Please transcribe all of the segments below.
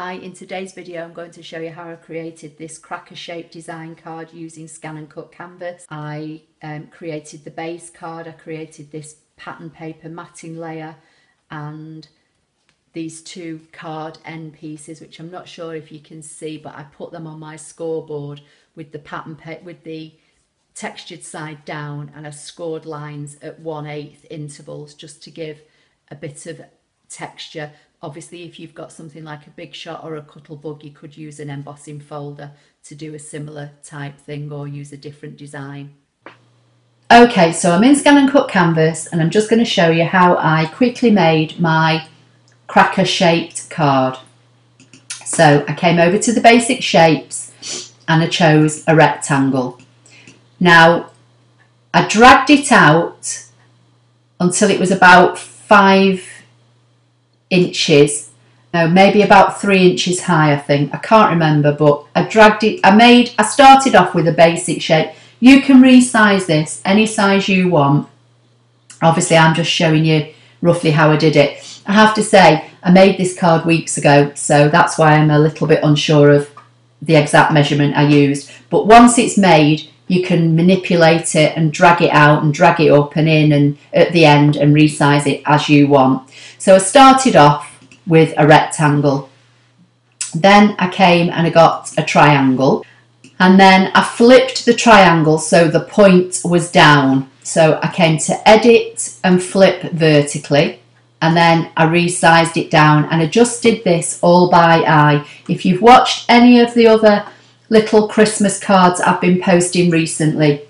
Hi, in today's video I'm going to show you how I created this cracker shaped design card using scan and cut canvas. I um, created the base card, I created this pattern paper matting layer and these two card end pieces which I'm not sure if you can see but I put them on my scoreboard with the pattern paper with the textured side down and I scored lines at 1 8 intervals just to give a bit of texture Obviously, if you've got something like a big shot or a Cuttlebug, you could use an embossing folder to do a similar type thing or use a different design. Okay, so I'm in Scan and Cut Canvas and I'm just going to show you how I quickly made my cracker shaped card. So I came over to the basic shapes and I chose a rectangle. Now I dragged it out until it was about five inches, no, maybe about three inches high, I think. I can't remember, but I dragged it, I made, I started off with a basic shape. You can resize this any size you want. Obviously, I'm just showing you roughly how I did it. I have to say, I made this card weeks ago, so that's why I'm a little bit unsure of the exact measurement I used. But once it's made, you can manipulate it and drag it out and drag it up and in and at the end and resize it as you want. So I started off with a rectangle. Then I came and I got a triangle and then I flipped the triangle so the point was down. So I came to edit and flip vertically and then I resized it down and adjusted this all by eye. If you've watched any of the other little Christmas cards I've been posting recently.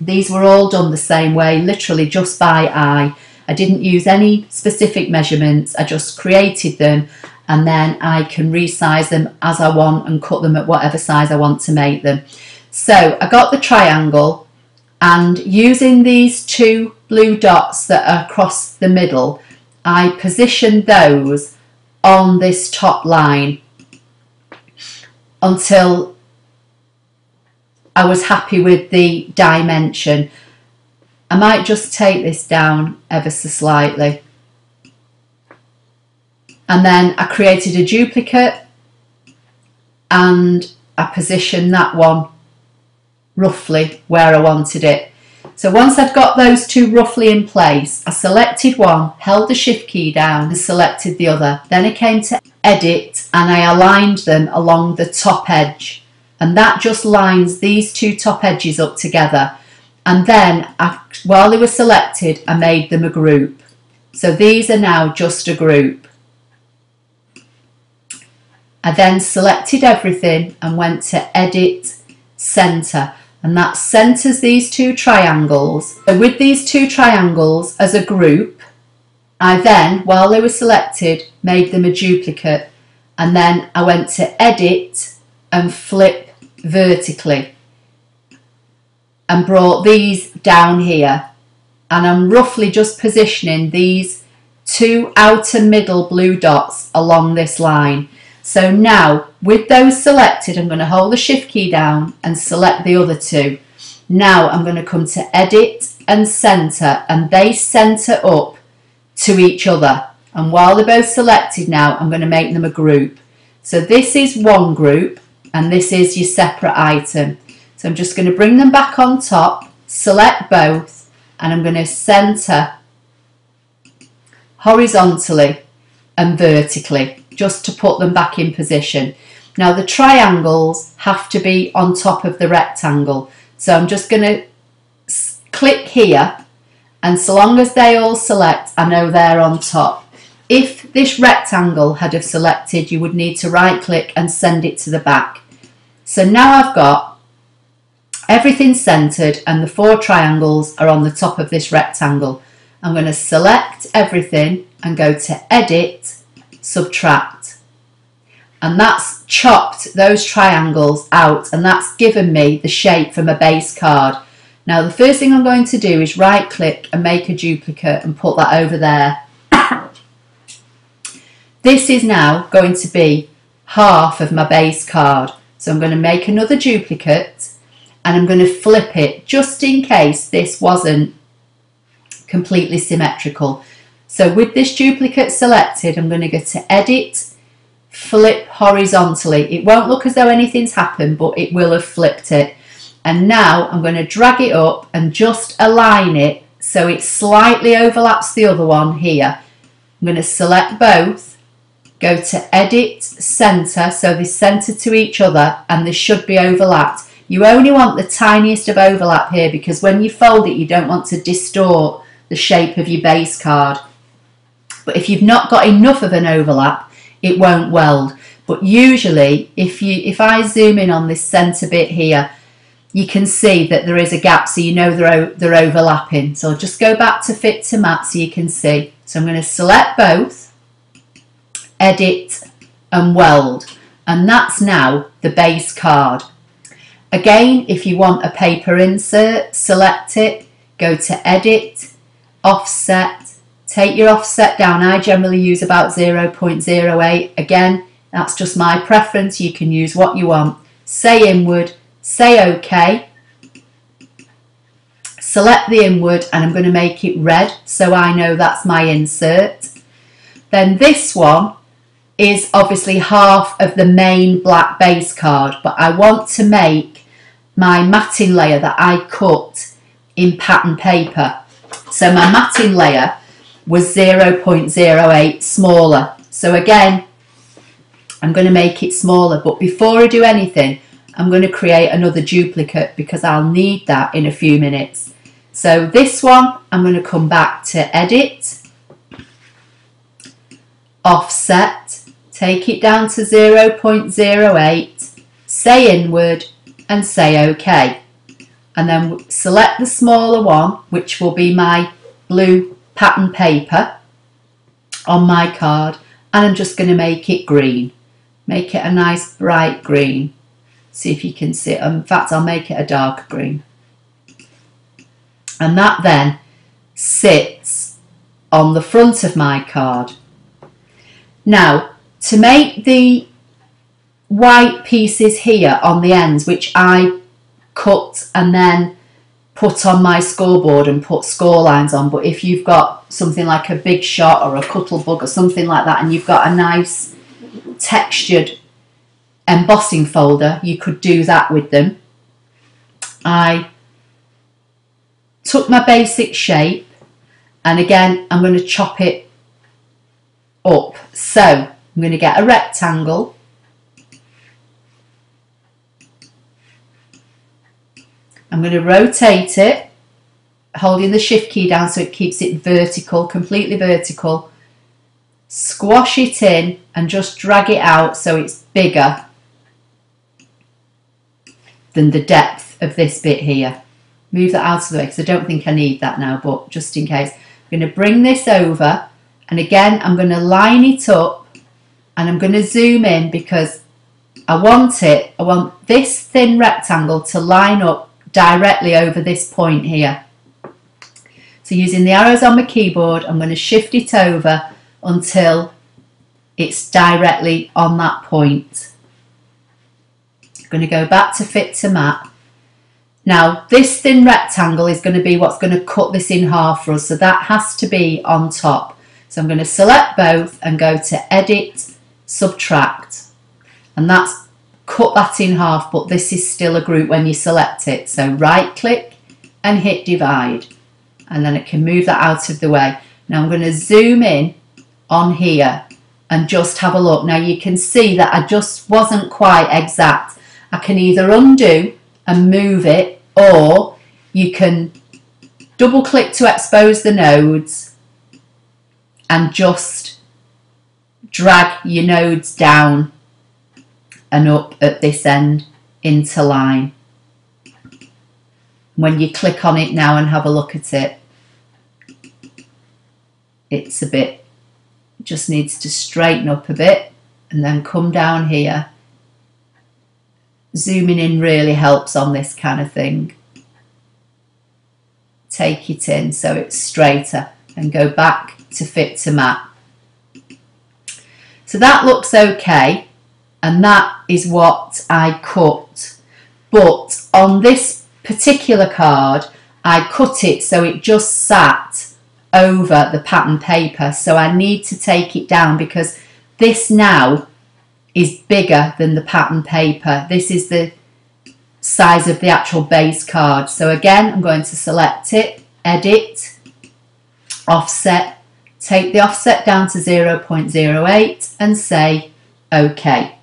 These were all done the same way, literally just by eye. I didn't use any specific measurements, I just created them and then I can resize them as I want and cut them at whatever size I want to make them. So I got the triangle and using these two blue dots that are across the middle, I positioned those on this top line until I was happy with the dimension. I might just take this down ever so slightly. And then I created a duplicate and I positioned that one roughly where I wanted it. So once I'd got those two roughly in place, I selected one, held the shift key down and selected the other. Then I came to edit and I aligned them along the top edge. And that just lines these two top edges up together. And then I, while they were selected, I made them a group. So these are now just a group. I then selected everything and went to edit center and that centers these two triangles. So with these two triangles as a group, I then, while they were selected, made them a duplicate. And then I went to edit and flip vertically. And brought these down here. And I'm roughly just positioning these two outer middle blue dots along this line so now with those selected, I'm going to hold the shift key down and select the other two. Now I'm going to come to edit and center and they center up to each other. And while they're both selected now, I'm going to make them a group. So this is one group and this is your separate item. So I'm just going to bring them back on top, select both, and I'm going to center horizontally and vertically just to put them back in position. Now the triangles have to be on top of the rectangle. So I'm just going to click here and so long as they all select, I know they're on top. If this rectangle had have selected, you would need to right click and send it to the back. So now I've got everything centered and the four triangles are on the top of this rectangle. I'm going to select everything and go to edit subtract. And that's chopped those triangles out and that's given me the shape from a base card. Now the first thing I'm going to do is right click and make a duplicate and put that over there. this is now going to be half of my base card. So I'm going to make another duplicate and I'm going to flip it just in case this wasn't completely symmetrical. So with this duplicate selected, I'm going to go to Edit, flip horizontally. It won't look as though anything's happened, but it will have flipped it. And now I'm going to drag it up and just align it so it slightly overlaps the other one here. I'm going to select both, go to edit center, so they're centered to each other and they should be overlapped. You only want the tiniest of overlap here because when you fold it you don't want to distort the shape of your base card. But if you've not got enough of an overlap, it won't weld. But usually, if you if I zoom in on this centre bit here, you can see that there is a gap, so you know they're, they're overlapping. So I'll just go back to fit to mat so you can see. So I'm going to select both, edit and weld. And that's now the base card. Again, if you want a paper insert, select it, go to edit, offset, take your offset down. I generally use about 0.08. Again, that's just my preference. You can use what you want. Say inward, say OK. Select the inward and I'm going to make it red so I know that's my insert. Then this one is obviously half of the main black base card but I want to make my matting layer that I cut in pattern paper. So my matting layer was 0.08 smaller. So again, I'm going to make it smaller. But before I do anything, I'm going to create another duplicate because I'll need that in a few minutes. So this one, I'm going to come back to edit, offset, take it down to 0.08, say inward and say OK and then select the smaller one which will be my blue pattern paper on my card and I'm just going to make it green. Make it a nice bright green. See if you can see it in fact I'll make it a dark green. And that then sits on the front of my card. Now to make the white pieces here on the ends which I cut and then put on my scoreboard and put score lines on. But if you've got something like a big shot or a Cuttlebug or something like that, and you've got a nice textured embossing folder, you could do that with them. I took my basic shape and again I'm going to chop it up. So I'm going to get a rectangle I'm going to rotate it, holding the shift key down so it keeps it vertical, completely vertical. Squash it in and just drag it out so it's bigger than the depth of this bit here. Move that out of the way because I don't think I need that now, but just in case. I'm going to bring this over and again I'm going to line it up and I'm going to zoom in because I want it, I want this thin rectangle to line up directly over this point here. So using the arrows on my keyboard, I'm going to shift it over until it's directly on that point. I'm going to go back to fit to mat. Now this thin rectangle is going to be what's going to cut this in half for us, so that has to be on top. So I'm going to select both and go to edit, subtract, and that's cut that in half, but this is still a group when you select it. So right click and hit divide, and then it can move that out of the way. Now I'm going to zoom in on here and just have a look. Now you can see that I just wasn't quite exact. I can either undo and move it or you can double click to expose the nodes and just drag your nodes down and up at this end into line. When you click on it now and have a look at it, it's a bit, just needs to straighten up a bit and then come down here. Zooming in really helps on this kind of thing. Take it in so it's straighter and go back to fit to mat. So that looks okay and that is what I cut. But on this particular card, I cut it so it just sat over the pattern paper. So I need to take it down because this now is bigger than the pattern paper. This is the size of the actual base card. So again, I'm going to select it, edit, offset, take the offset down to 0.08 and say OK.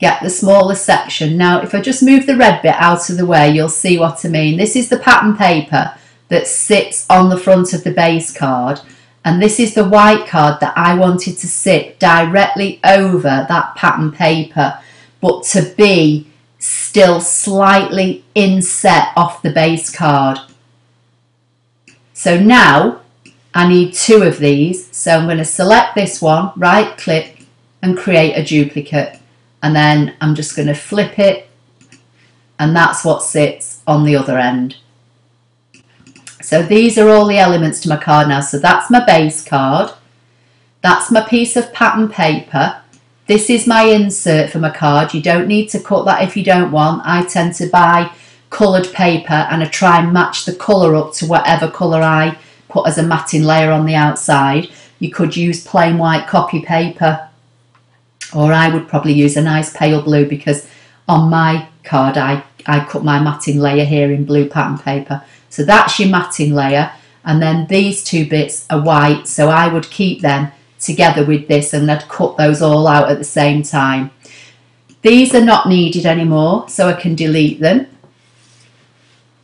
Get the smaller section. Now, if I just move the red bit out of the way, you'll see what I mean. This is the pattern paper that sits on the front of the base card and this is the white card that I wanted to sit directly over that pattern paper but to be still slightly inset off the base card. So now I need two of these so I'm going to select this one right click and create a duplicate and then I'm just going to flip it and that's what sits on the other end. So these are all the elements to my card now. So that's my base card. That's my piece of pattern paper. This is my insert for my card. You don't need to cut that if you don't want. I tend to buy coloured paper and I try and match the colour up to whatever colour I put as a matting layer on the outside. You could use plain white copy paper or I would probably use a nice pale blue because on my card I, I cut my matting layer here in blue pattern paper so that's your matting layer. And then these two bits are white. So I would keep them together with this and I'd cut those all out at the same time. These are not needed anymore, so I can delete them.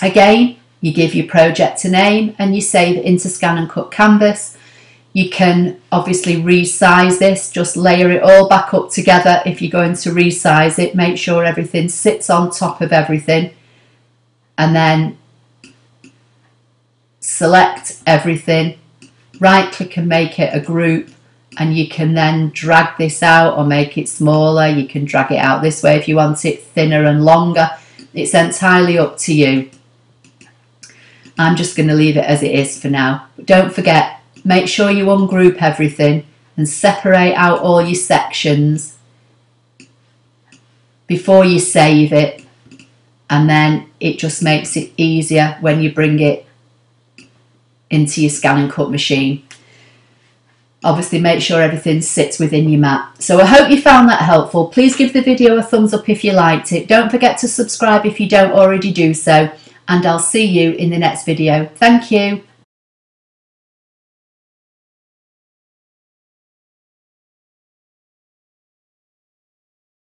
Again, you give your project a name and you save it into scan and cut canvas. You can obviously resize this, just layer it all back up together. If you're going to resize it, make sure everything sits on top of everything. And then select everything, right click and make it a group and you can then drag this out or make it smaller. You can drag it out this way if you want it thinner and longer. It's entirely up to you. I'm just going to leave it as it is for now. But don't forget, make sure you ungroup everything and separate out all your sections before you save it and then it just makes it easier when you bring it into your scan and cut machine. Obviously make sure everything sits within your mat. So I hope you found that helpful. Please give the video a thumbs up if you liked it. Don't forget to subscribe if you don't already do so. And I'll see you in the next video. Thank you.